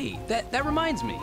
Hey, that, that reminds me.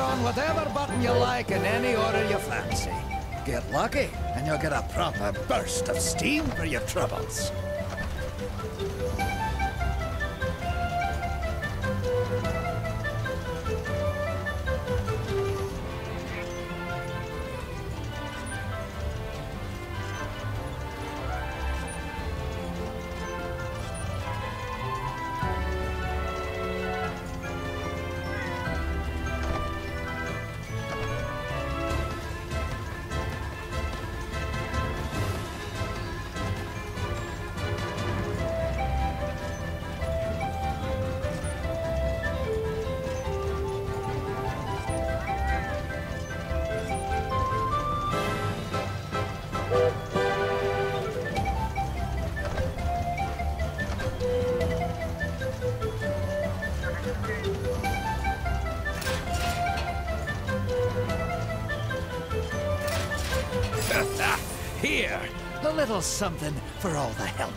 On whatever button you like in any order you fancy. Get lucky, and you'll get a proper burst of steam for your troubles. Something for all the help.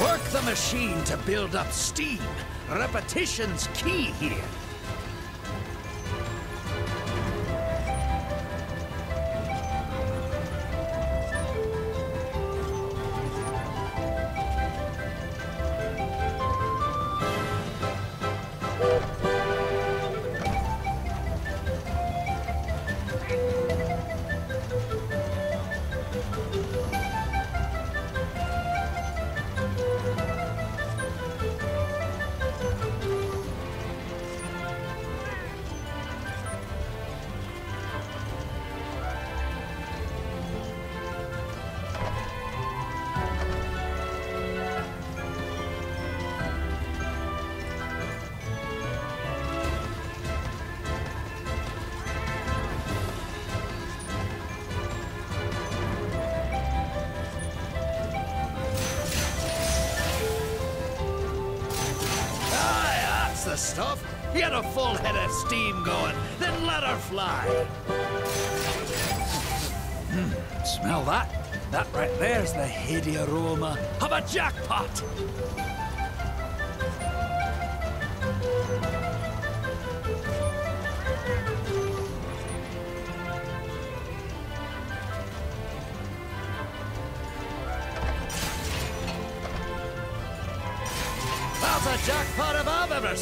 Work the machine to build up steam. Repetition's key here.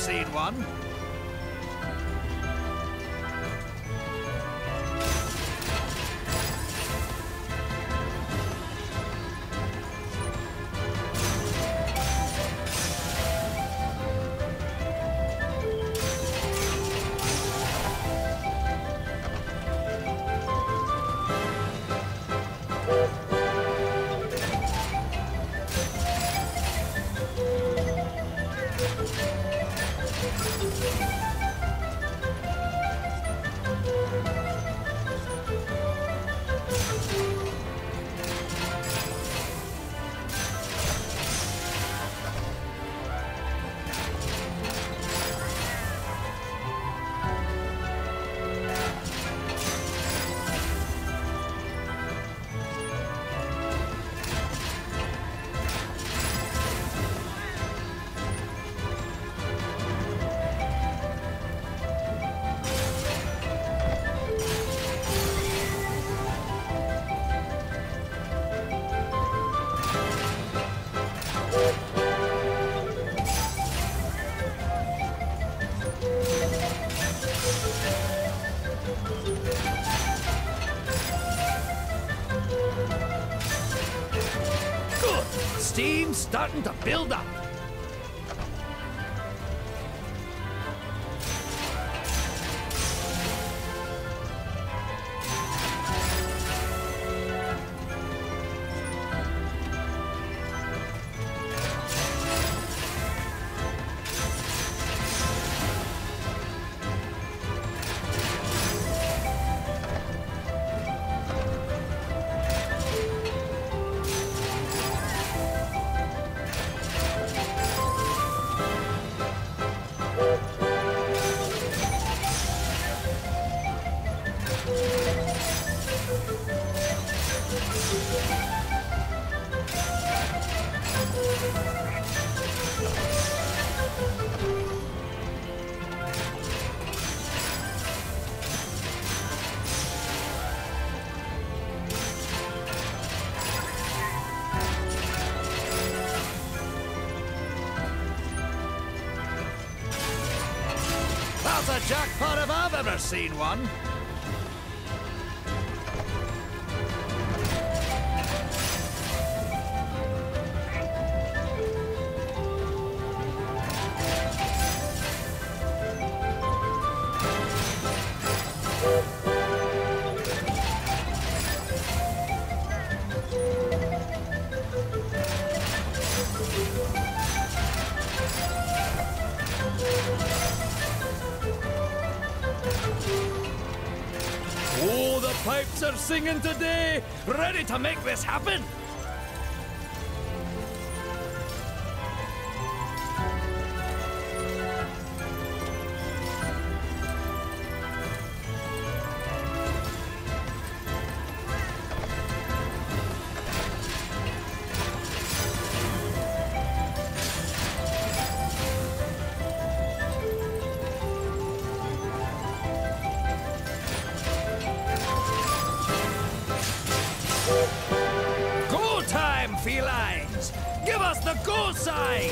Seen one. Starting to build up. Seen one. Us the go sign!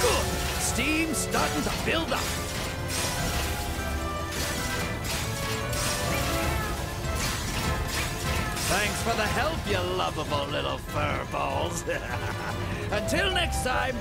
Good! Steam's starting to build up. For the help, you lovable little fur balls. Until next time.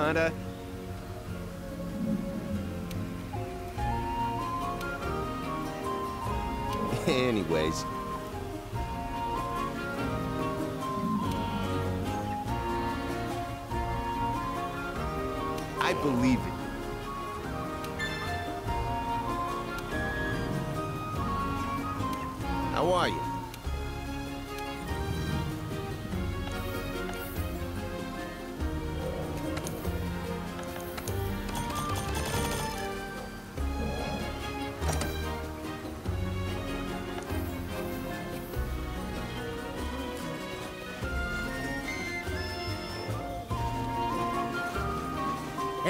kinda. Anyways,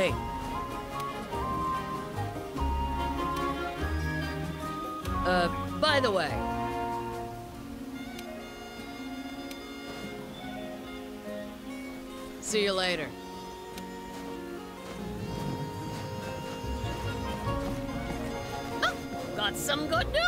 Hey. Uh, by the way. See you later. Oh, got some good news!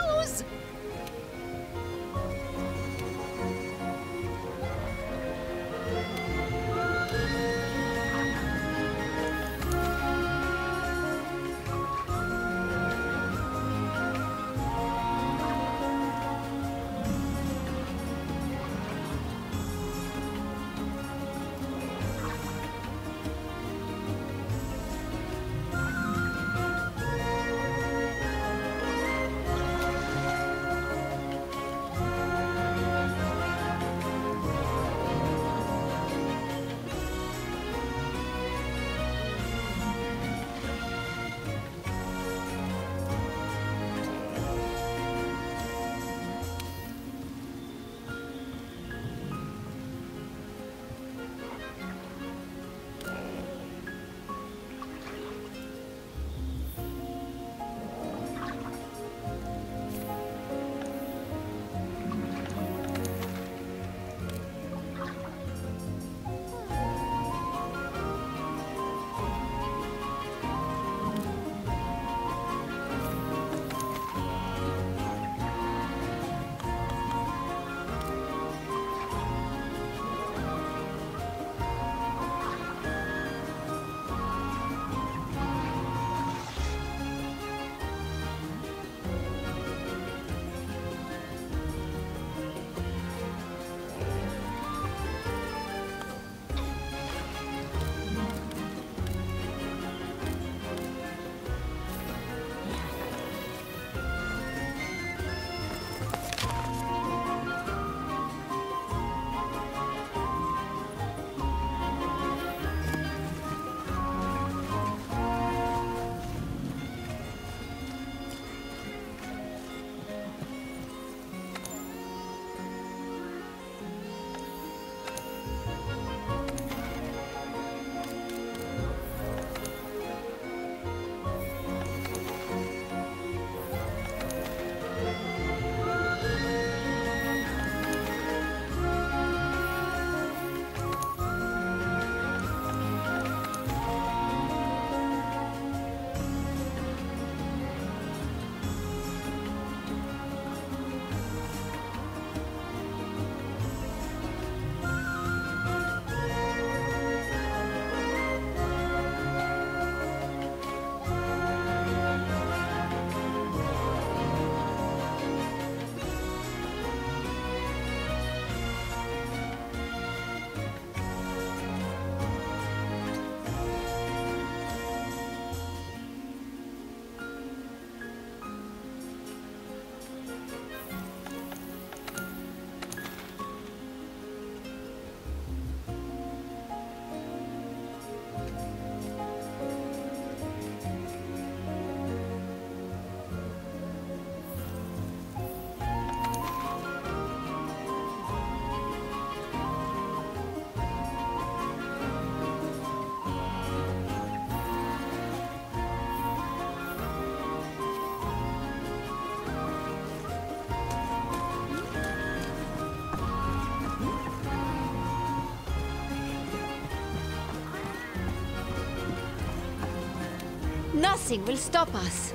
Nothing will stop us.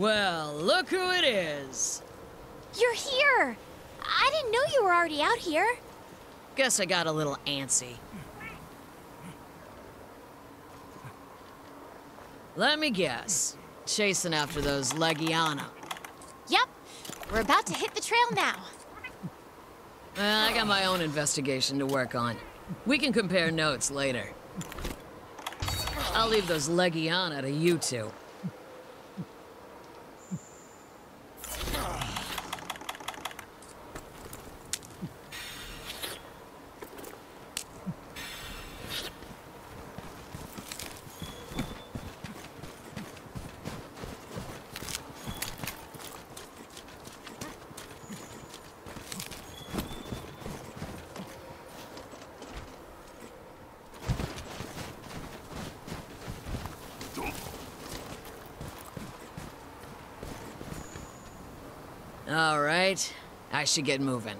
Well, look who it is. You're here! I didn't know you were already out here. Guess I got a little antsy. Let me guess. Chasing after those Legiana. Yep. We're about to hit the trail now. Well, I got my own investigation to work on. We can compare notes later. I'll leave those Legiana to you two. All right, I should get moving.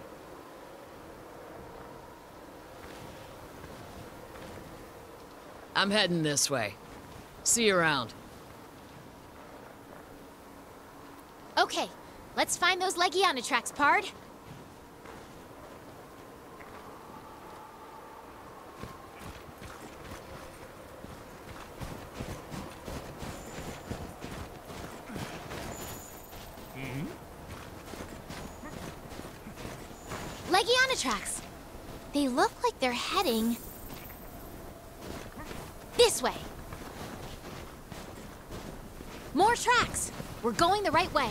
I'm heading this way. See you around. Okay, let's find those Legiana tracks, Pard. Legiana tracks. They look like they're heading... This way. More tracks. We're going the right way.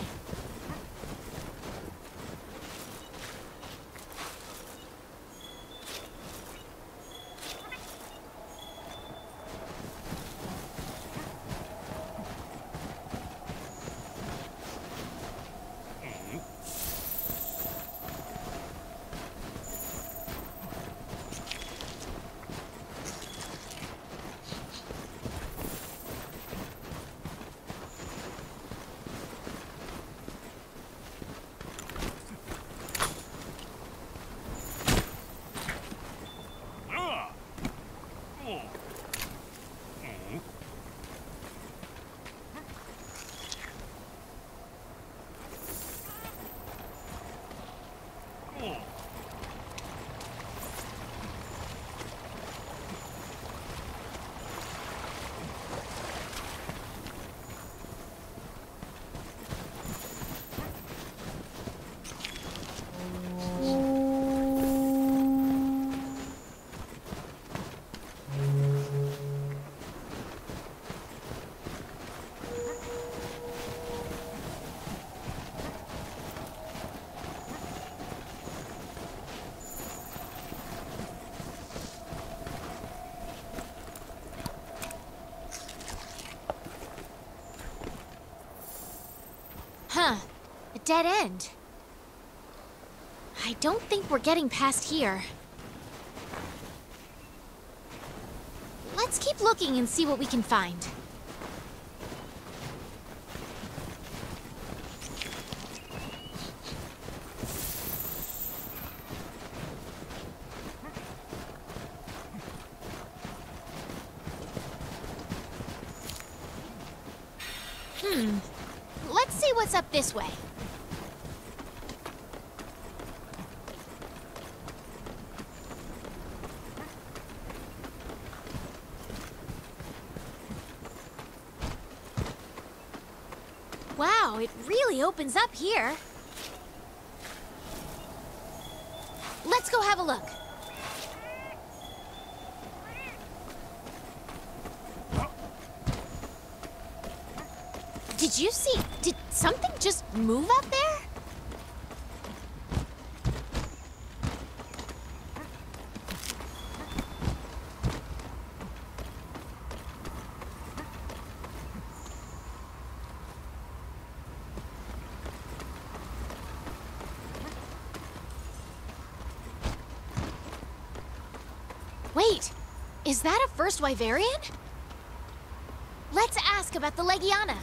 Huh. A dead end. I don't think we're getting past here. Let's keep looking and see what we can find. Hmm. Let's see what's up this way. Wow, it really opens up here. Let's go have a look. Did you see? Did something just move up there? Wait, is that a first Let's ask about the Legiana.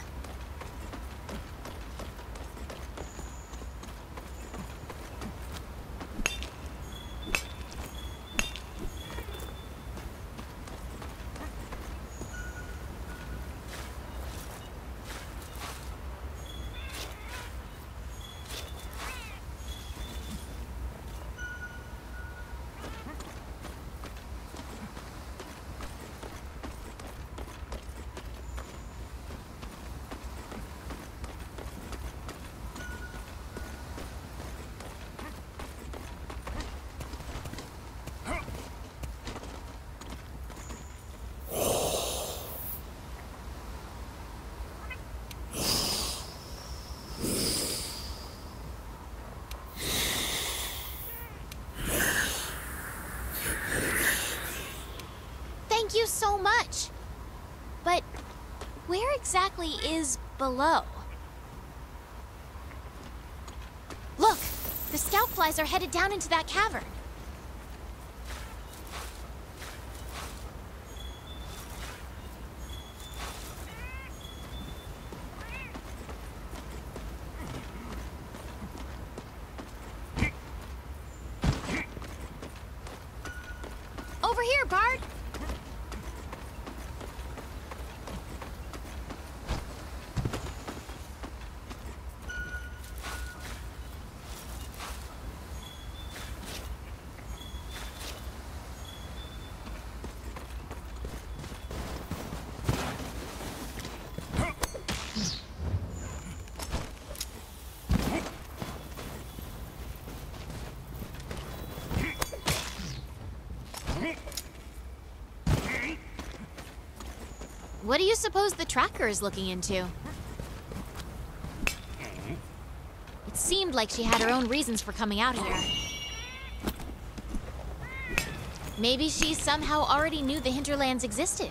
so much. But where exactly is below? Look! The scout flies are headed down into that cavern. Over here, Pard! What do you suppose the tracker is looking into? It seemed like she had her own reasons for coming out here. Maybe she somehow already knew the hinterlands existed.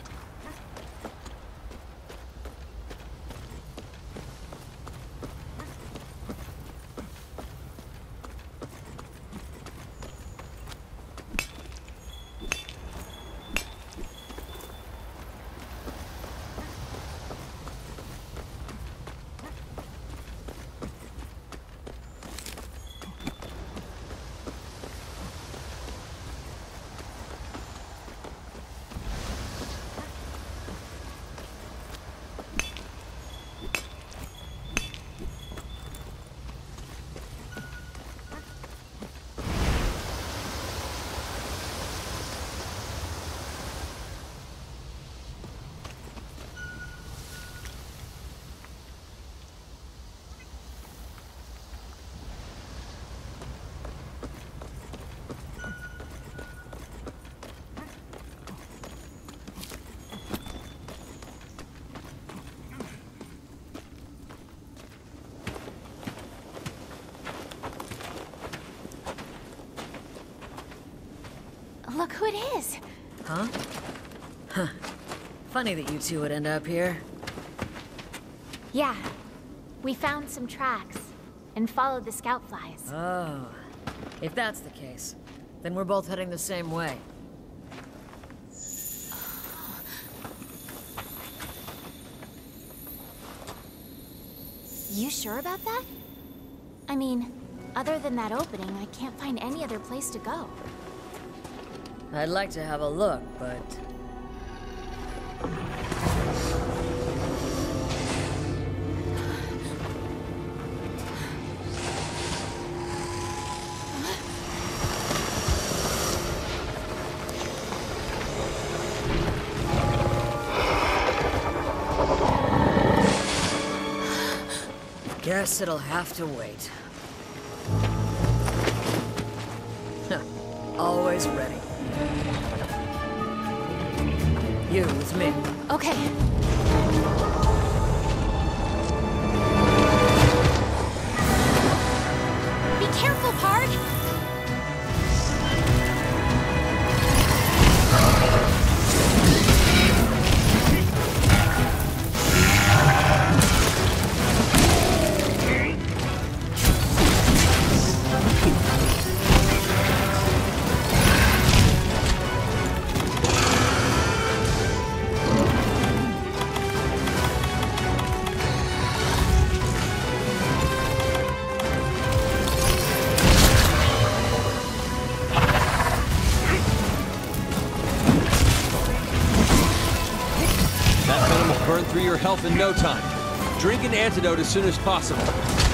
It is! Huh? Huh. Funny that you two would end up here. Yeah, we found some tracks and followed the scout flies. Oh. If that's the case, then we're both heading the same way. You sure about that? I mean, other than that opening, I can't find any other place to go. I'd like to have a look, but... Guess it'll have to wait. Always ready. With me. Okay. In no time. Drink an antidote as soon as possible.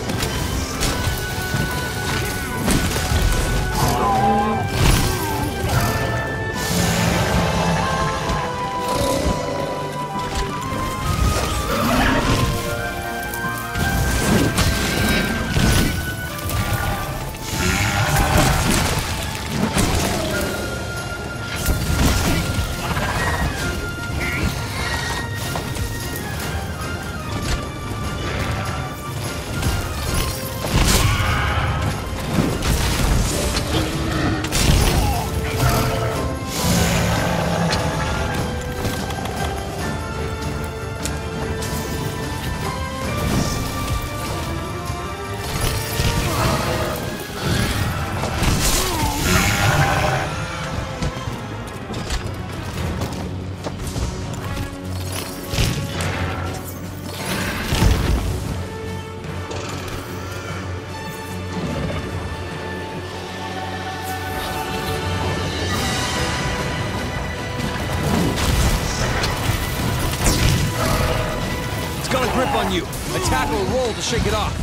To shake it off.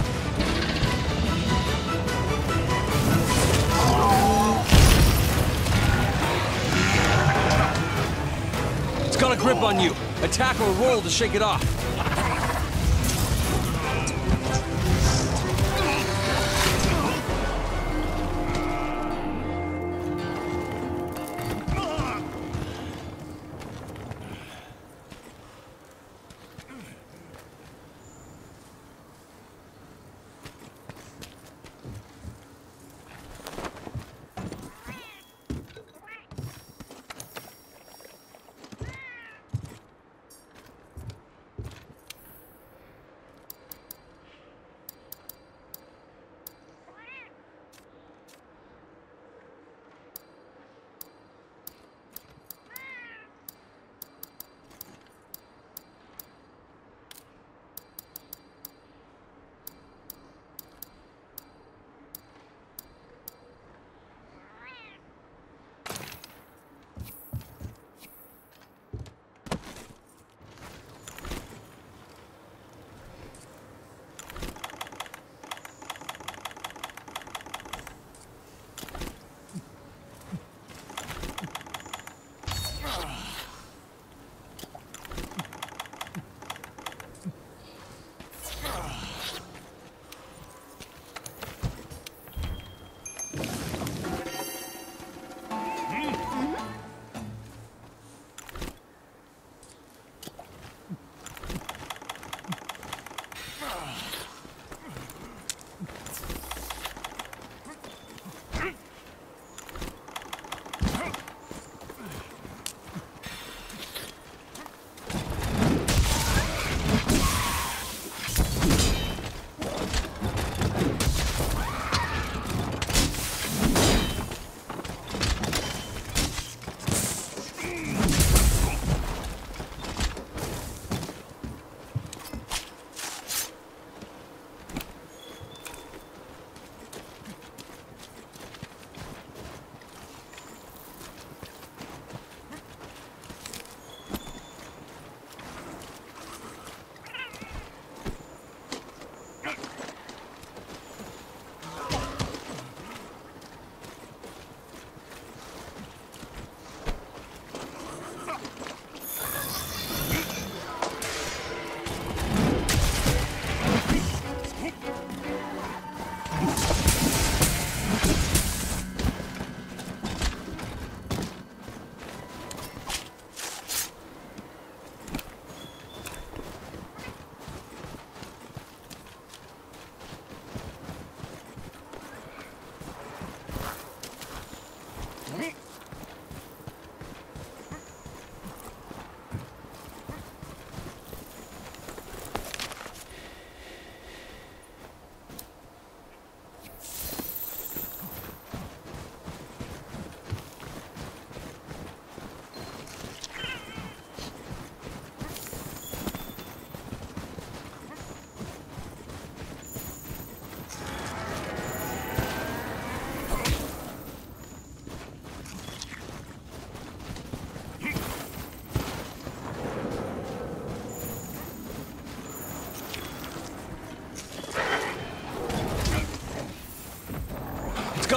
It's got a grip on you. Attack or roll to shake it off.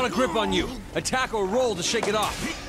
A grip on you. Attack or roll to shake it off.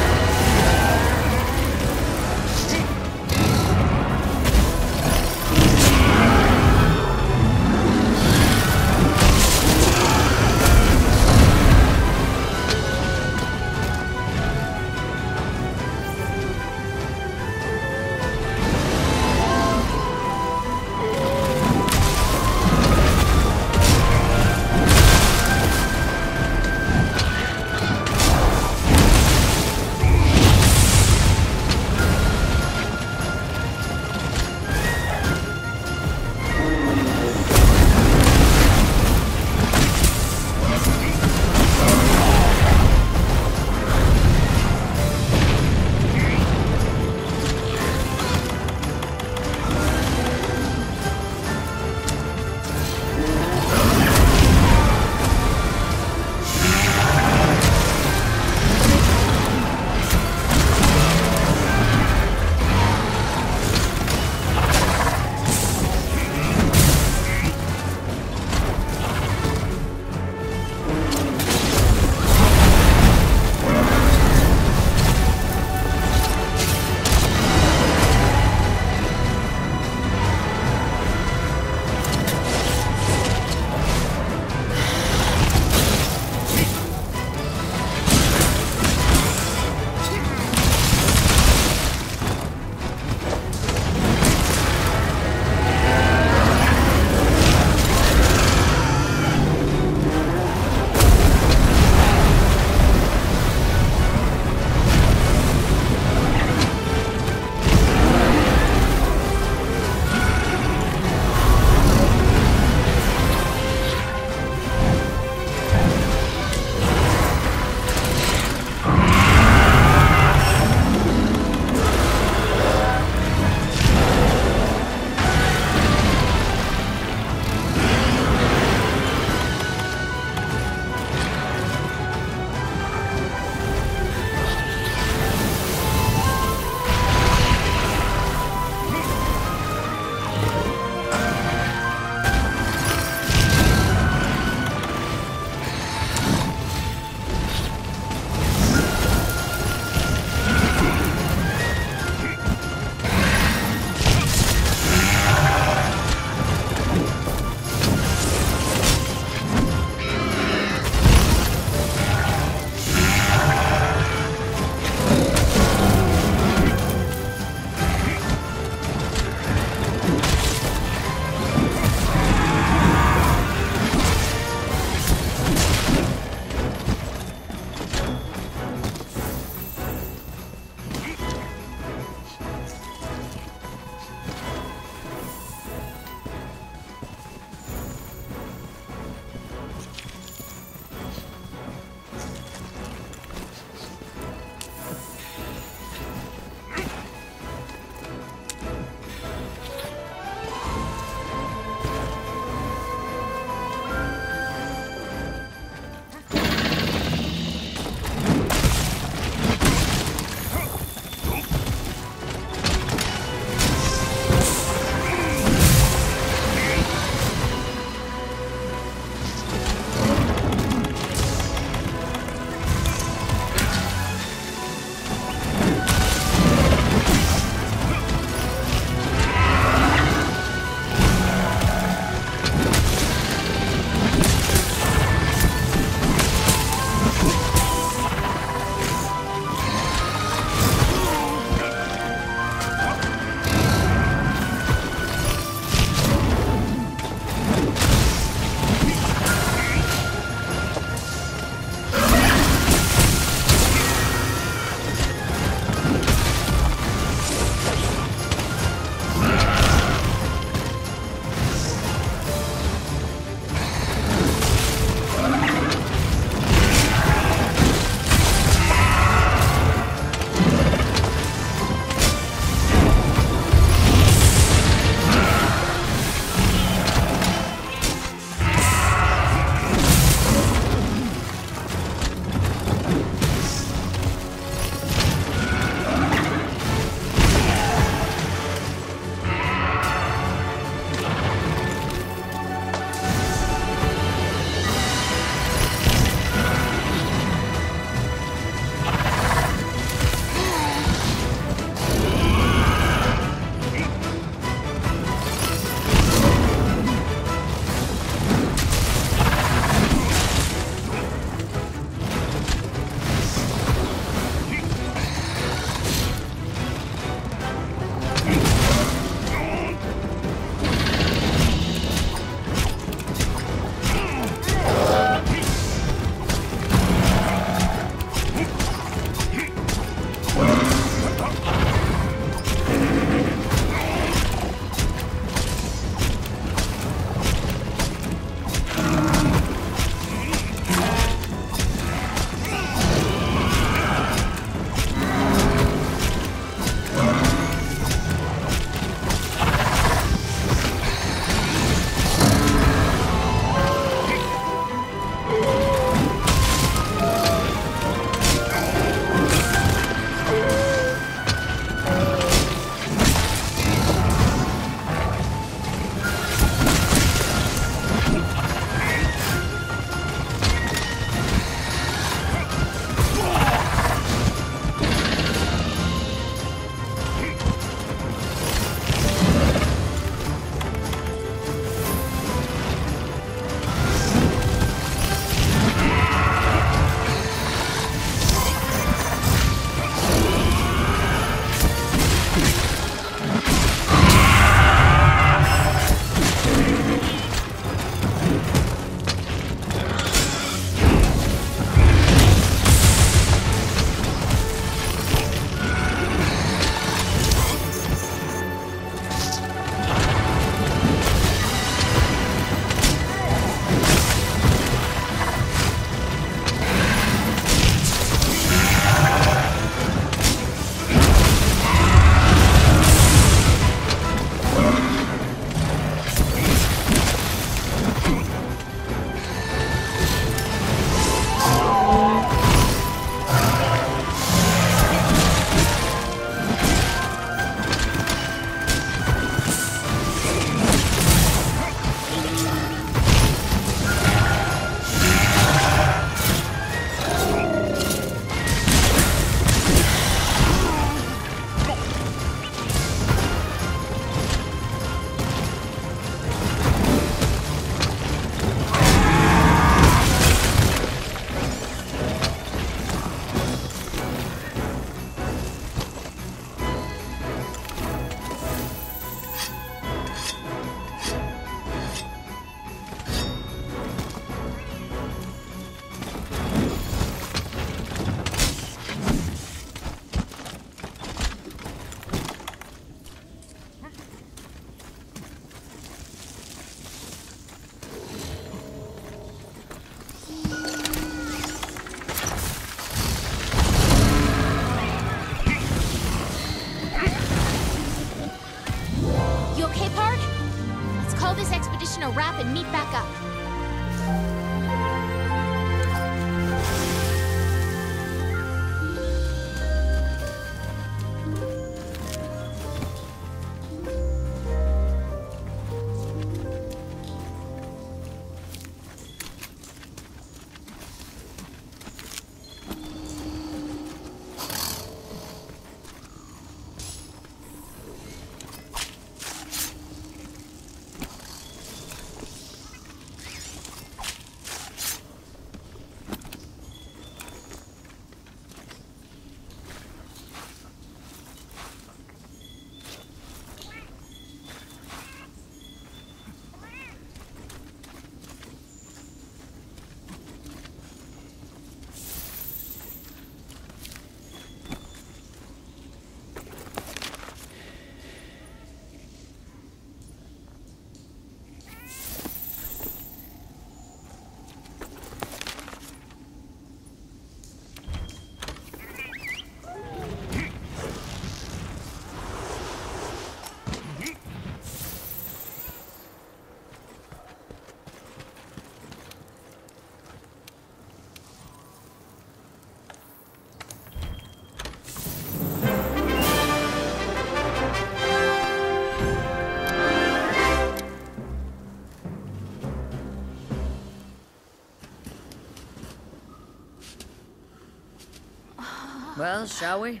Shall we?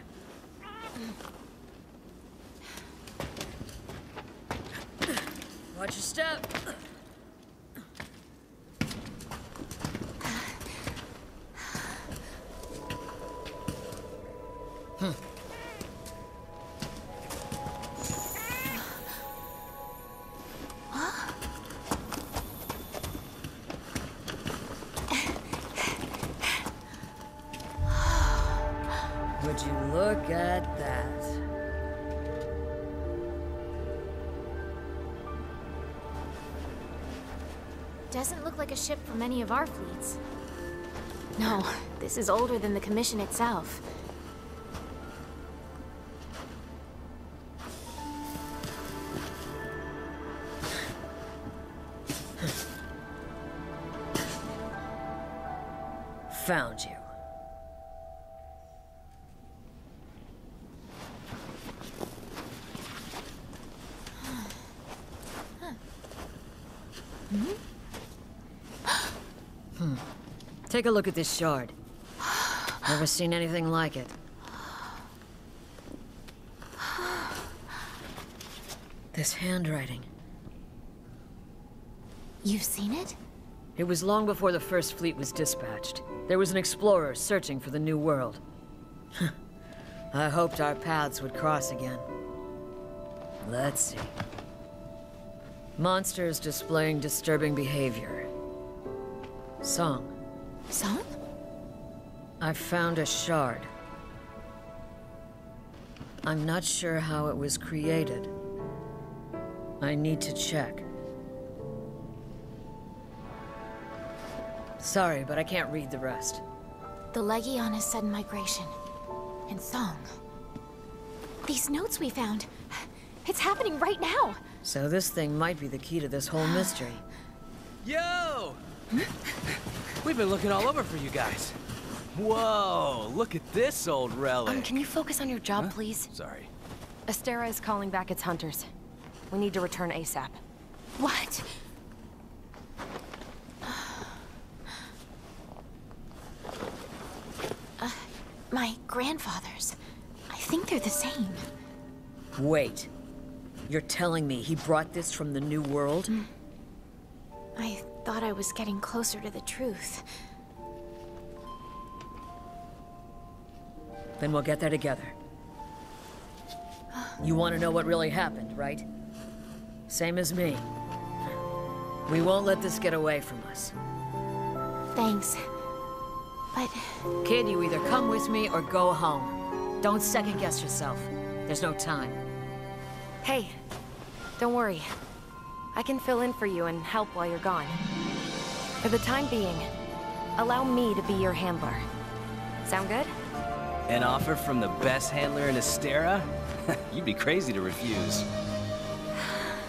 You look that? Doesn't look like a ship from any of our fleets. No, this is older than the Commission itself. Found you. Take a look at this shard. Never seen anything like it. This handwriting. You've seen it? It was long before the First Fleet was dispatched. There was an explorer searching for the New World. I hoped our paths would cross again. Let's see. Monsters displaying disturbing behavior. Song. Song? I found a shard. I'm not sure how it was created. I need to check. Sorry, but I can't read the rest. The Legiana's sudden migration. And Song. These notes we found. It's happening right now. So this thing might be the key to this whole mystery. Yo! We've been looking all over for you guys. Whoa, look at this old relic. Um, can you focus on your job, please? Sorry. Astera is calling back its hunters. We need to return ASAP. What? Uh, my grandfather's. I think they're the same. Wait. You're telling me he brought this from the New World? I thought I was getting closer to the truth. Then we'll get there together. You want to know what really happened, right? Same as me. We won't let this get away from us. Thanks. But Kid, you either come with me or go home. Don't second guess yourself. There's no time. Hey, don't worry. I can fill in for you and help while you're gone. For the time being, allow me to be your handler. Sound good? An offer from the best handler in Astera? You'd be crazy to refuse.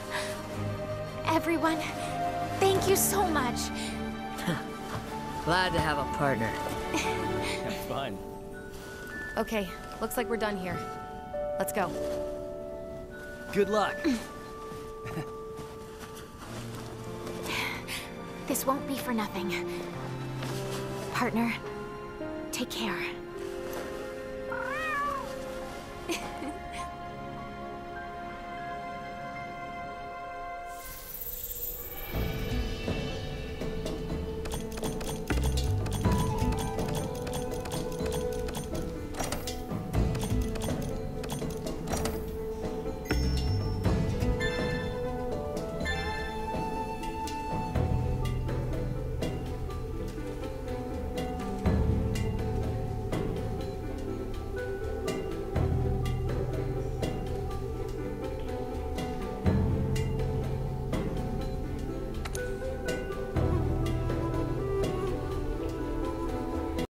everyone, Thank you so much. Glad to have a partner. Have fun. Okay, looks like we're done here. Let's go. Good luck. This won't be for nothing. Partner, take care.